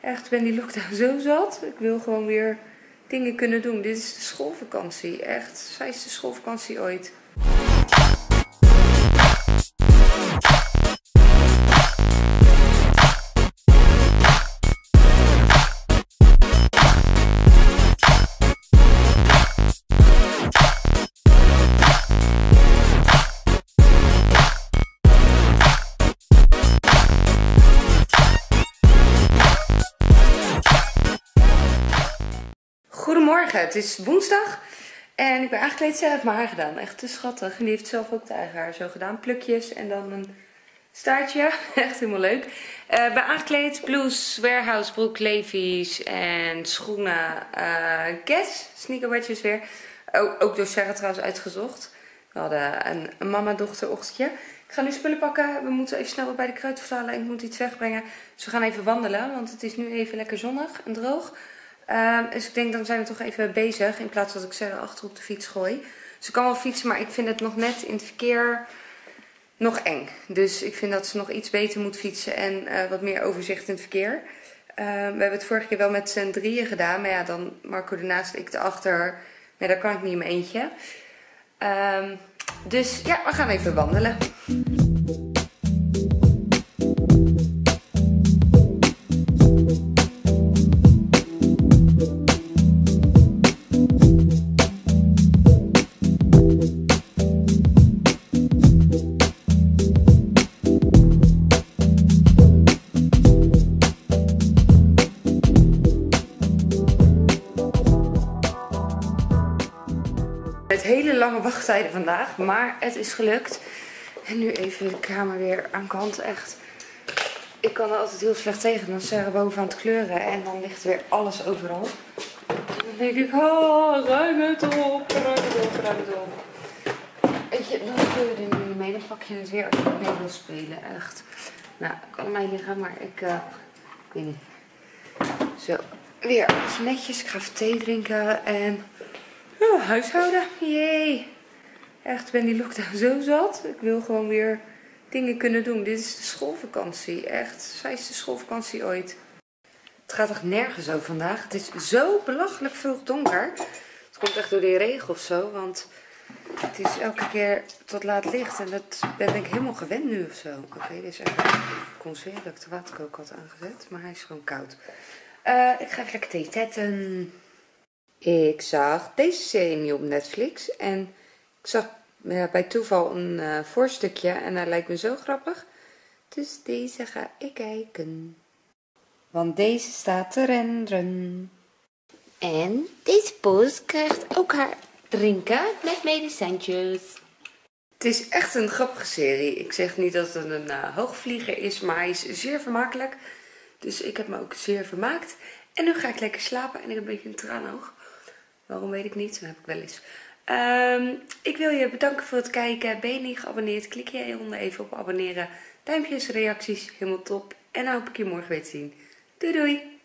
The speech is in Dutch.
Echt, ben die lockdown zo zat. Ik wil gewoon weer dingen kunnen doen. Dit is de schoolvakantie. Echt, saaiste schoolvakantie ooit. Het is woensdag en ik ben aangekleed. Zij heeft mijn haar gedaan, echt te schattig. En die heeft zelf ook de eigen haar zo gedaan. Plukjes en dan een staartje, echt helemaal leuk. Uh, ben aangekleed, blouse, warehouse broek, Levi's en schoenen uh, Guess, sneakerwedges weer. Ook, ook door Sarah trouwens uitgezocht. We hadden een, mama-dochter ochtendje. Ik ga nu spullen pakken. We moeten even snel bij de kruid vertalen en ik moet iets wegbrengen. Dus we gaan even wandelen, want het is nu even lekker zonnig en droog. Uh, dus ik denk, dan zijn we toch even bezig. In plaats dat ik ze achter op de fiets gooi. Ze kan wel fietsen, maar ik vind het nog net in het verkeer nog eng. Dus ik vind dat ze nog iets beter moet fietsen en uh, wat meer overzicht in het verkeer. Uh, we hebben het vorige keer wel met z'n drieën gedaan. Maar ja, dan Marco ernaast, ik erachter. Maar daar kan ik niet in mijn eentje. Ehm, dus ja, we gaan even wandelen. Hele lange wachttijden vandaag, maar het is gelukt. En nu even de kamer weer aan kant, echt. Ik kan er altijd heel slecht tegen, dan Sarah boven aan het kleuren en dan ligt weer alles overal. Dan denk ik, oh, ruim het op, ruim het op, ruim het op. Weet je, dan kun je er nu mee, dan pak je het weer als je mee wil spelen, echt. Nou, kan mij liggen, maar ik, uh, ik weet niet. Zo, weer alles netjes. Ik ga even thee drinken en... Oh, huishouden. Jee. Echt, ben die lockdown zo zat. Ik wil gewoon weer dingen kunnen doen. Dit is de schoolvakantie. Echt, saaiste schoolvakantie ooit. Het gaat echt nergens over vandaag. Het is zo belachelijk vroeg donker. Het komt echt door die regen of zo. Want het is elke keer tot laat licht. En dat ben ik helemaal gewend nu of zo. Oké, okay, dit is echt conserve dat ik de waterkook had aangezet. Maar hij is gewoon koud. Uh, ik ga even lekker thee tetten. Ik zag deze serie nu op Netflix en ik zag ja, bij toeval een uh, voorstukje en dat lijkt me zo grappig. Dus deze ga ik kijken. Want deze staat te renderen. En deze poes krijgt ook haar drinken met medicijntjes. Het is echt een grappige serie. Ik zeg niet dat het een uh, hoogvlieger is, maar hij is zeer vermakelijk. Dus ik heb me ook zeer vermaakt. En nu ga ik lekker slapen en ik heb een beetje een traanoog. Waarom weet ik niet, dat heb ik wel eens. Um, ik wil je bedanken voor het kijken. Ben je niet geabonneerd? Klik je hieronder even op abonneren. Duimpjes, reacties, helemaal top. En dan hoop ik je morgen weer te zien. Doei doei!